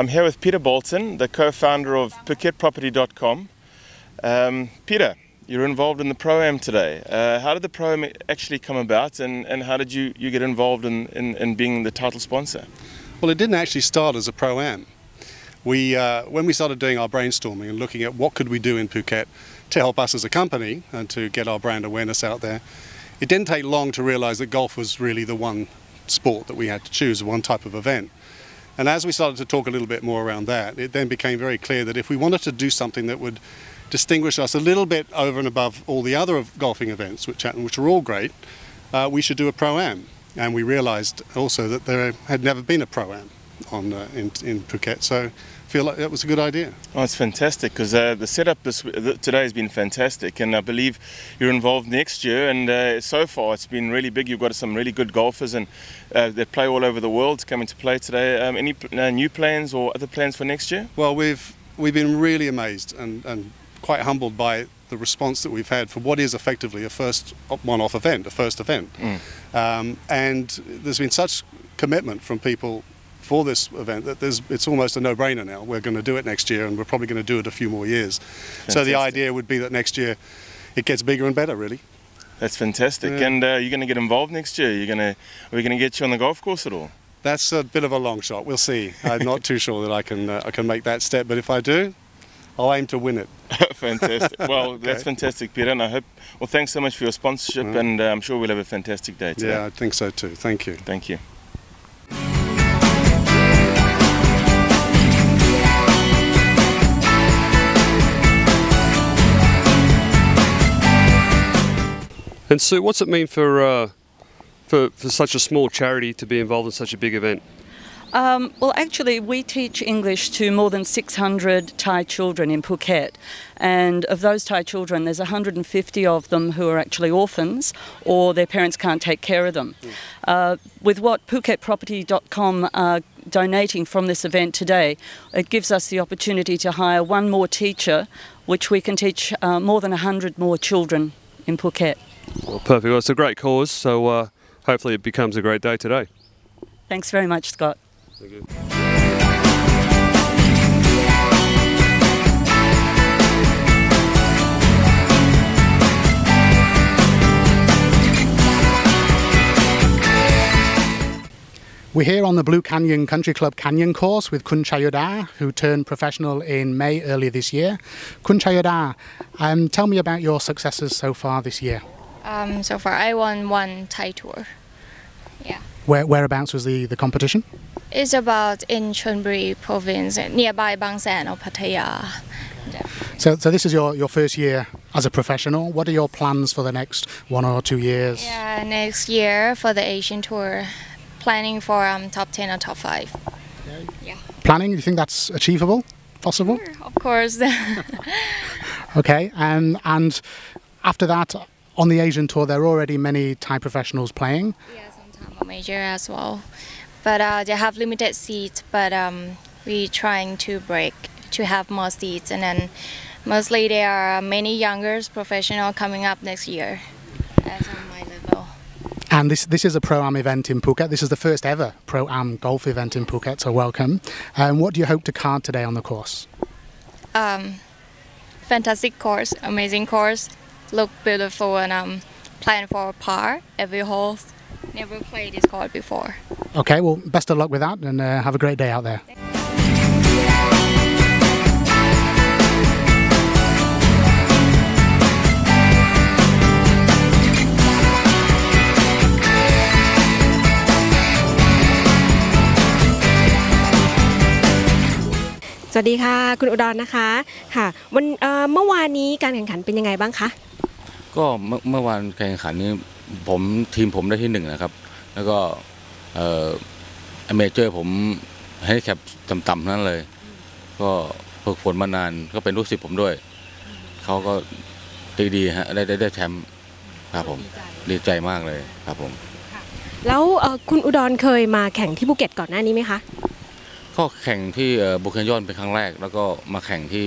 I'm here with Peter Bolton, the co-founder of PhuketProperty.com. Um, Peter, you're involved in the Pro-Am today. Uh, how did the Pro-Am actually come about and, and how did you, you get involved in, in, in being the title sponsor? Well, it didn't actually start as a Pro-Am. We, uh, when we started doing our brainstorming and looking at what could we do in Phuket to help us as a company and to get our brand awareness out there, it didn't take long to realize that golf was really the one sport that we had to choose, one type of event. And as we started to talk a little bit more around that, it then became very clear that if we wanted to do something that would distinguish us a little bit over and above all the other golfing events, which, which are all great, uh, we should do a pro-am. And we realized also that there had never been a pro-am on, uh, in, in Phuket. So feel like that was a good idea. Oh, it's fantastic because uh, the setup this, today has been fantastic, and I believe you're involved next year. And uh, so far, it's been really big. You've got some really good golfers and uh, that play all over the world coming to play today. Um, any uh, new plans or other plans for next year? Well, we've we've been really amazed and, and quite humbled by the response that we've had for what is effectively a first one-off event, a first event. Mm. Um, and there's been such commitment from people for this event that it's almost a no-brainer now. We're going to do it next year, and we're probably going to do it a few more years. Fantastic. So the idea would be that next year it gets bigger and better, really. That's fantastic. Yeah. And uh, you're going to get involved next year. You're going to are we going to get you on the golf course at all? That's a bit of a long shot. We'll see. I'm not too sure that I can uh, I can make that step, but if I do, I'll aim to win it. fantastic. Well, okay. that's fantastic, Peter. And I hope. Well, thanks so much for your sponsorship, mm. and uh, I'm sure we'll have a fantastic day today. Yeah, I think so too. Thank you. Thank you. And Sue, what's it mean for, uh, for, for such a small charity to be involved in such a big event? Um, well, actually, we teach English to more than 600 Thai children in Phuket. And of those Thai children, there's 150 of them who are actually orphans or their parents can't take care of them. Mm. Uh, with what PhuketProperty.com are donating from this event today, it gives us the opportunity to hire one more teacher, which we can teach uh, more than 100 more children in Phuket. Well, perfect. Well, it's a great cause, so uh, hopefully it becomes a great day today. Thanks very much, Scott. Thank you. We're here on the Blue Canyon Country Club Canyon course with Khun Chayuda, who turned professional in May earlier this year. Khun Chayuda, um, tell me about your successes so far this year. Um, so far, I won one Thai tour. Yeah. Where, whereabouts was the, the competition? It's about in Chonburi province, nearby Bang San or Pattaya. Yeah. So, so this is your, your first year as a professional. What are your plans for the next one or two years? Yeah, next year for the Asian tour, planning for um, top 10 or top 5. Okay. Yeah. Planning, you think that's achievable? Possible? Sure, of course. okay, um, and after that, on the Asian tour, there are already many Thai professionals playing. Yeah, sometimes major as well, but uh, they have limited seats. But um, we trying to break to have more seats, and then mostly there are many younger professionals coming up next year. As on my level. And this this is a pro am event in Phuket. This is the first ever pro am golf event in Phuket. So welcome. And um, what do you hope to card today on the course? Um, fantastic course, amazing course look beautiful and um, plan for a par every hole. Never played this course before. Okay, well, best of luck with that and uh, have a great day out there. สวัสดีค่ะ คุณอุดรนะคะค่ะวันเมื่อวานนี้การแข่งขันเป็นยังไงบ้างคะ ก็เมื่อวานการแข่งขันนี้ผมทีมผมได้ที่หนึ่งนะครับ แล้วก็เออเมเจอร์ผมให้แคปต่ำๆนั้นเลย ก็ฝึกฝนมานานก็เป็นลูกศิษย์ผมด้วย เขาก็ดีดีฮะได้ได้ได้แชมป์ครับผมดีใจมากเลยครับผม แล้วคุณอุดรเคยมาแข่งที่ภูเก็ตก่อนหน้านี้ไหมคะ ก็แข่งที่บุคคลยอนเป็นครั้งแรก แล้วก็มาแข่งที่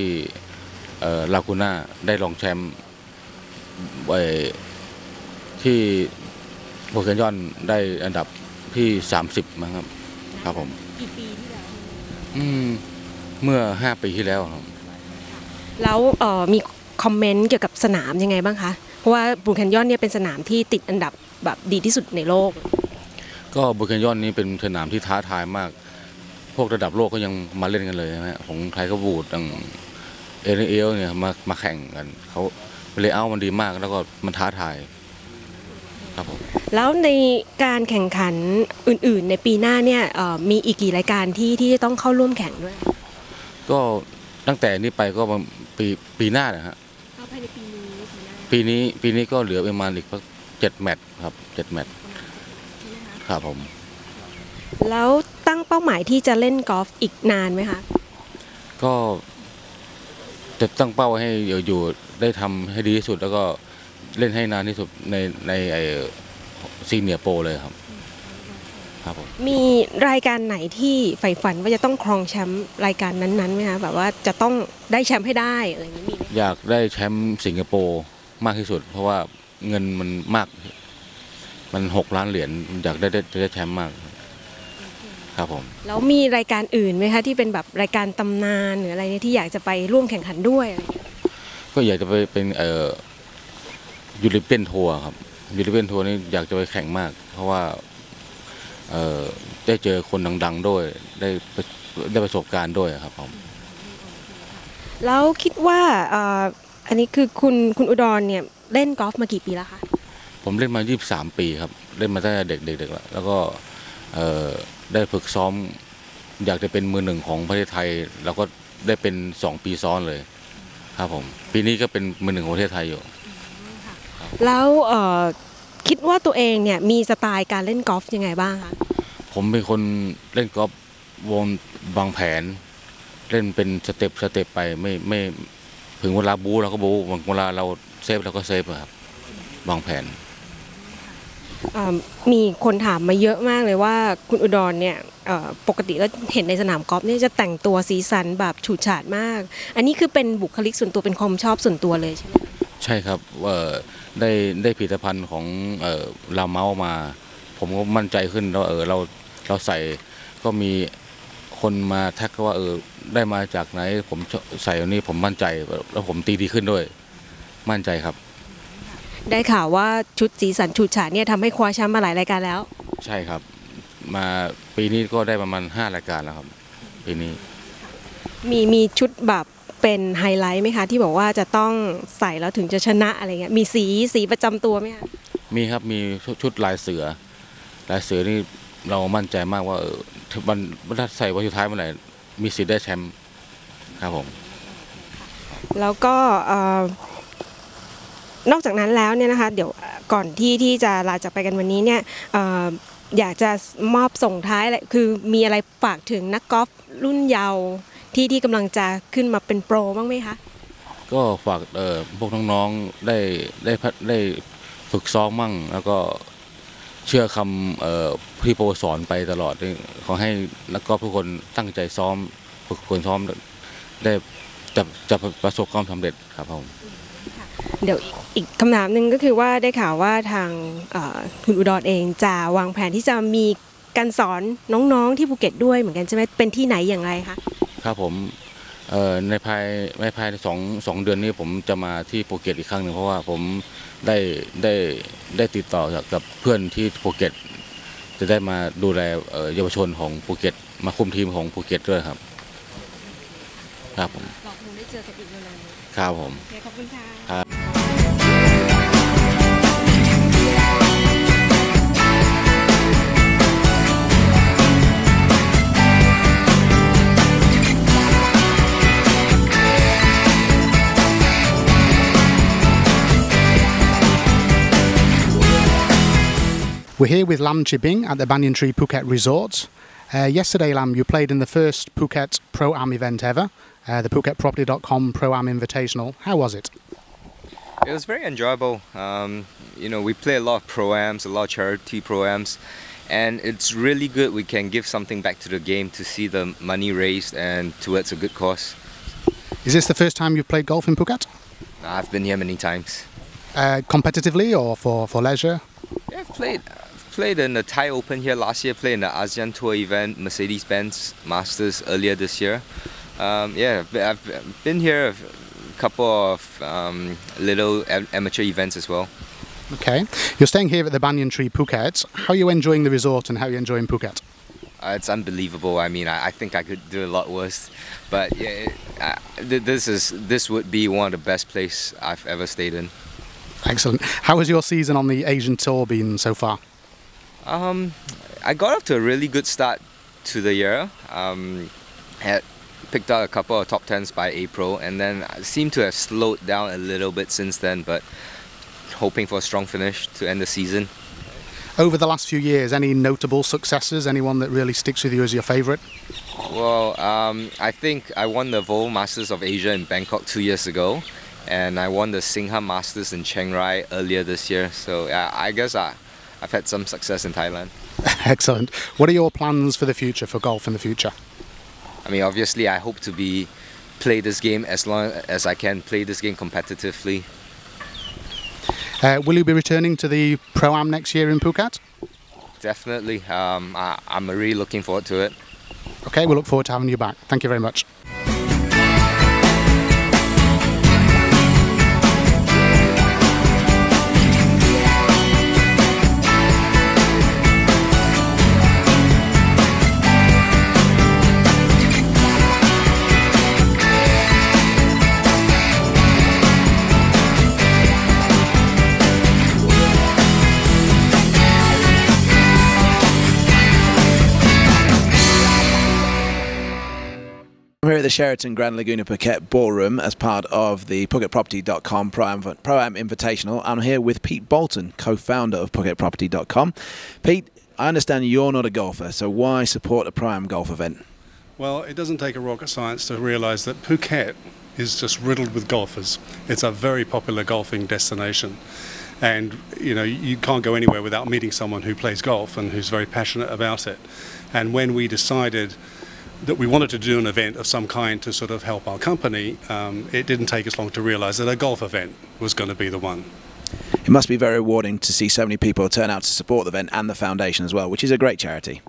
ลากูน่าได้รองแชมป์ ที่โบเคนยอนได้อันดับที่ 30มั้งครับ ครับผมกี่ปีที่แล้วอืมเมื่อ 5 ปีที่แล้วครับ แล้วเอ่อมีคอมเมนต์เกี่ยวกับสนามยังไงบ้างคะ เพราะว่าบรูแคนยอนเนี่ยเป็นสนามที่ติดอันดับแบบดีที่สุดในโลก ก็บุคคลยอนนี้เป็นสนามที่ท้าทายมาก พวกระดับโลกก็ยังมาเล่นกันเลยนะฮะของไทยก็บูดดังเอเอลเนี่ยมามาแข่งกันเขา เลเยอร์มันดีมากแล้วก็มันท้าทายครับผมแล้วในการแข่งขันอื่น ๆ ในปีหน้าเนี่ยเอ่อมีอีกกี่รายการที่ที่จะต้องเข้าร่วมแข่งด้วย ก็ตั้งแต่นี้ไปก็ประมาณปีปีหน้านะฮะเข้าภายในปีนี้ปีหน้าปีนี้ปีนี้ก็เหลือประมาณอีกสักเจ็ดแมตช์ครับเจ็ดแมตช์ครับผม แล้วตั้งเป้าหมายที่จะเล่นกอล์ฟอีกนานไหมคะ ก็จะตั้งเป้าให้อยู่อยู่ ได้ทำให้ดีที่สุด แล้วก็เล่นให้นานที่สุดในในไอซีเนียโปเลยครับ ครับผมมีรายการไหนที่ใฝ่ฝันว่าจะต้องครองแชมป์รายการนั้นๆไหมคะแบบว่าจะต้องได้แชมป์ให้ได้อะไรอย่างนี้มีไหมอยากได้แชมป์สิงคโปร์มากที่สุด เพราะว่าเงินมันมาก มันหกล้านเหรียญอยากได้ได้ได้แชมป์มากครับผมแล้วมีรายการอื่นไหมคะที่เป็นแบบรายการตำนานหรืออะไรเนี่ยที่อยากจะไปร่วมแข่งขันด้วยอะไรอย่างเงี้ย ก็อยากจะไปเป็นเอ่อยูริเปียนทัวร์ครับยูริเปียนทัวร์นี่อยากจะไปแข่งมาก เพราะว่าเอ่อได้เจอคนดัง ๆ ด้วย ได้ประได้ประสบการณ์ด้วยครับผมแล้วคิดว่าเอ่ออันนี้คือคุณคุณอุดรเนี่ยเล่นกอล์ฟมากี่ปีแล้วคะผมเล่นมา 23 ปีครับ เล่นมาตั้งแต่เด็กๆแล้วแล้วก็เอ่อได้ฝึกซ้อม อยากจะเป็นมือหนึ่งของประเทศไทย แล้วก็ได้เป็น 2 ปีซ้อนเลย ครับผม ปีนี้ก็เป็นมือหนึ่งของประเทศไทยอยู่ แล้วเอ่อคิดว่าตัวเองเนี่ยมีสไตล์การเล่นกอล์ฟยังไงบ้างคะผมเป็นคนเล่นกอล์ฟวงวางแผน เล่นเป็นสเต็ปสเต็ปไปไม่ไม่ถึงเวลาบู๊เราก็บู๊เวลาเราเซฟเราก็เซฟอะครับวางแผนเอ่อ มีคนถามมาเยอะมากเลยว่าคุณอุดรเนี่ยปกติแล้วเห็นในสนามกอล์ฟเนี่ยจะแต่งตัวสีสันแบบฉูดฉาดมาก อันนี้คือเป็นบุคลิกส่วนตัวเป็นความชอบส่วนตัวเลยใช่ไหมใช่ครับได้ได้ผลิตภัณฑ์ของเอ่อลาเมาส์มา ผมก็มั่นใจขึ้นแล้วาเออเราเราใส่ก็มีคนมาทักว่าเออได้มาจากไหนผมใส่อันนี้ผมมั่นใจแล้วผมตีดีขึ้นด้วย มั่นใจครับ ได้ข่าวว่าชุดสีสันฉูดฉาดเนี่ยทำให้คว้าแชมป์มาหลายรายการแล้ว ใช่ครับ มาปีนี้ก็ได้ประมาณ 5 รายการแล้วครับ ปีนี้ มีมีชุดแบบเป็นไฮไลท์ไหมคะ ที่บอกว่าจะต้องใส่แล้วถึงจะชนะอะไรเงี้ยมีสีสีประจำตัวไหมคะมีครับมีชุดชุดลายเสือ ลายเสือนี่เรามั่นใจมากว่าเออถึงวันถ้าใส่วันสุดท้ายเมื่อไหร่มีสิทธิ์ได้แชมป์ครับผม แล้วก็เอ่อ นอกจากนั้นแล้วเนี่ยนะคะเดี๋ยวก่อนที่ที่จะลาจากไปกันวันนี้เนี่ยอยากจะมอบส่งท้ายอะไรคือมีอะไรฝากถึงนักกอล์ฟรุ่นเยาว์ที่ที่กำลังจะขึ้นมาเป็นโปรบ้างไหมคะก็ฝากพวกน้องๆได้ได้ได้ฝึกซ้อมมั่ง แล้วก็เชื่อคำพี่โปรสอนไปตลอดนี่ขอให้นักกอล์ฟทุกคนตั้งใจซ้อม ฝึกฝนซ้อมได้จะจะประสบความสำเร็จครับผม เดี๋ยวอีกคำถามหนึ่งก็คือว่าได้ข่าวว่าทางเอ่อคุณอุดรเองจะวางแผนที่จะมีการสอนน้องๆที่ภูเก็ตด้วยเหมือนกันใช่ไหมเป็นที่ไหนอย่างไรคะครับผมเอ่อในภายในภายในสองสองเดือนนี้ผมจะมาที่ภูเก็ตอีกครั้งหนึ่งเพราะว่าผมได้ได้ได้ติดต่อกับเพื่อนที่ภูเก็ต จะได้มาดูแลเอ่อเยาวชนของภูเก็ต มาคุมทีมของภูเก็ตด้วยครับ ครับผมบอกคงได้เจอกันอีกเร็วๆ We're here with Lam Chih Bing at the Banyan Tree Phuket Resort. Uh, yesterday, Lam, you played in the first Phuket Pro Am event ever uh, the PhuketProperty.com Pro Am Invitational. How was it? It was very enjoyable. Um, you know, we play a lot of pro-ams, a lot of charity pro-ams, and it's really good we can give something back to the game to see the money raised and towards a good cause. Is this the first time you've played golf in Phuket? I've been here many times. Uh, competitively or for, for leisure? Yeah, I've played I've played in the Thai Open here last year, played in the Asian Tour event, Mercedes-Benz Masters earlier this year. Um, yeah, I've been here a couple of um, little amateur events as well. Okay. You're staying here at the Banyan Tree Phuket. How are you enjoying the resort and how are you enjoying Phuket? Uh, it's unbelievable. I mean, I, I, think I could do a lot worse, but yeah, uh, this is this would be one of the best places I've ever stayed in. Excellent. How has your season on the Asian Tour been so far? Um, I got off to a really good start to the year. Um, had picked out a couple of top tens by April, and then I seem to have slowed down a little bit since then. But hoping for a strong finish to end the season. Over the last few years, any notable successes? Anyone that really sticks with you as your favourite? Well, um, I think I won the Volvo Masters of Asia in Bangkok two years ago, and I won the Singha Masters in Chiang Rai earlier this year. So yeah, I guess I, I've had some success in Thailand. Excellent. What are your plans for the future, for golf in the future? I mean, obviously, I hope to be play this game as long as I can play this game competitively uh, will you be returning to the Pro Am next year in Phuket? Definitely. Um, I, I'm really looking forward to it. Okay, we'll look forward to having you back. Thank you very much. The Sheraton Grand Laguna Phuket Ballroom as part of the PhuketProperty.com Pro-Am, Pro-Am Invitational. I'm here with Pete Bolton, co-founder of PhuketProperty.com. Pete, I understand you're not a golfer, so why support a Pro-Am golf event? Well, it doesn't take a rocket science to realise that Phuket is just riddled with golfers. It's a very popular golfing destination. And you know you can't go anywhere without meeting someone who plays golf and who's very passionate about it. And when we decided that we wanted to do an event of some kind to sort of help our company, um, it didn't take us long to realize that a golf event was going to be the one. It must be very rewarding to see so many people turn out to support the event and the foundation as well, which is a great charity.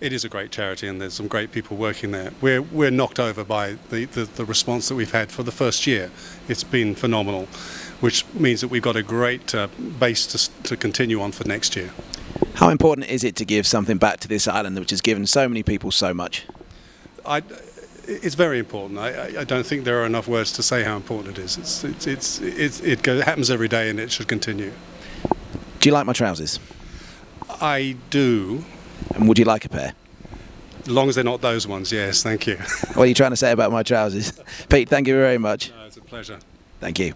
It is a great charity, and there's some great people working there. We're, we're knocked over by the, the, the response that we've had for the first year. It's been phenomenal, which means that we've got a great uh, base to, to continue on for next year. How important is it to give something back to this island, which has given so many people so much? I, it's very important. I, I, don't think there are enough words to say how important it is. It's, it's, it's, it's it, it happens every day and it should continue. Do you like my trousers? I do. And would you like a pair? As long as they're not those ones, yes, thank you. what are you trying to say about my trousers? Pete, thank you very much. No, it's a pleasure. Thank you.